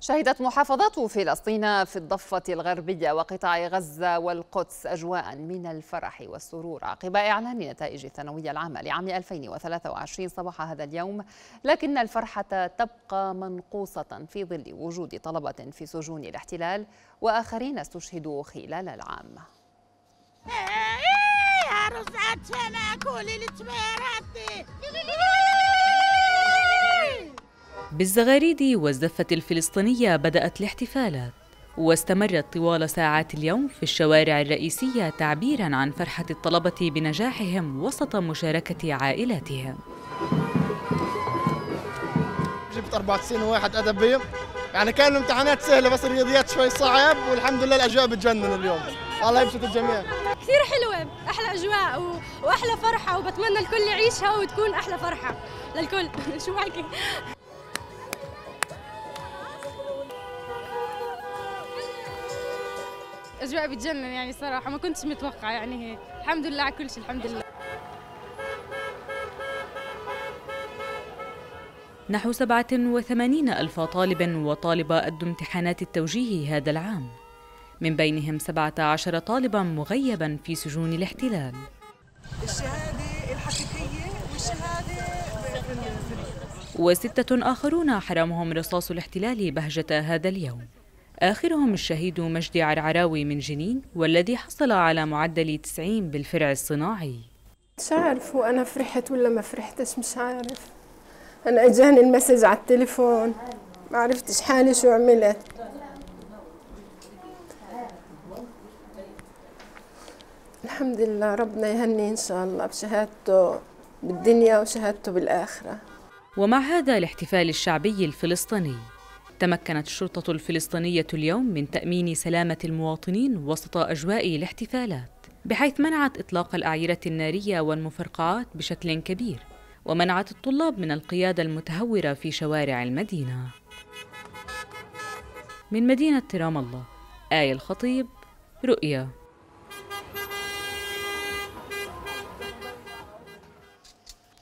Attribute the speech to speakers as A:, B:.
A: شهدت محافظات فلسطين في الضفة الغربية وقطاع غزة والقدس أجواء من الفرح والسرور عقب إعلان نتائج الثانوية العامة لعام 2023 صباح هذا اليوم. لكن الفرحة تبقى منقوصة في ظل وجود طلبة في سجون الاحتلال وآخرين استشهدوا خلال العام.
B: بالزغاريد والزفة الفلسطينية بدأت الاحتفالات واستمرت طوال ساعات اليوم في الشوارع الرئيسية تعبيراً عن فرحة الطلبة بنجاحهم وسط مشاركة عائلاتهم.
C: جبت 94 وواحد أدبي يعني كان الامتحانات سهلة بس الرياضيات شوي صعب والحمد لله الأجواء بتجنن اليوم. الله يبسط الجميع.
D: كثير حلوة أحلى أجواء و... وأحلى فرحة وبتمنى الكل يعيشها وتكون أحلى فرحة للكل. شو معك؟ اجواء بتجنن يعني صراحة ما كنتش متوقعة يعني هيك الحمد لله على كل شيء الحمد لله.
B: نحو 87 ألف طالب وطالبة أدوا امتحانات التوجيه هذا العام. من بينهم 17 طالبا مغيبا في سجون الاحتلال.
E: الشهادة الحقيقية والشهادة
B: وستة آخرون حرمهم رصاص الاحتلال بهجة هذا اليوم. آخرهم الشهيد مجدي عرعراوي من جنين والذي حصل على معدل 90 بالفرع الصناعي.
F: مش عارف هو أنا فرحت ولا ما فرحتش؟ مش عارف. أنا إجاني المسج على التليفون. ما عرفتش حالي شو عملت. الحمد لله ربنا يهني إن شاء الله بشهادته بالدنيا وشهادته بالآخرة.
B: ومع هذا الاحتفال الشعبي الفلسطيني. تمكنت الشرطة الفلسطينية اليوم من تأمين سلامة المواطنين وسط أجواء الاحتفالات بحيث منعت إطلاق الأعيرة النارية والمفرقعات بشكل كبير ومنعت الطلاب من القيادة المتهورة في شوارع المدينة. من مدينة رام الله آية الخطيب رؤيا.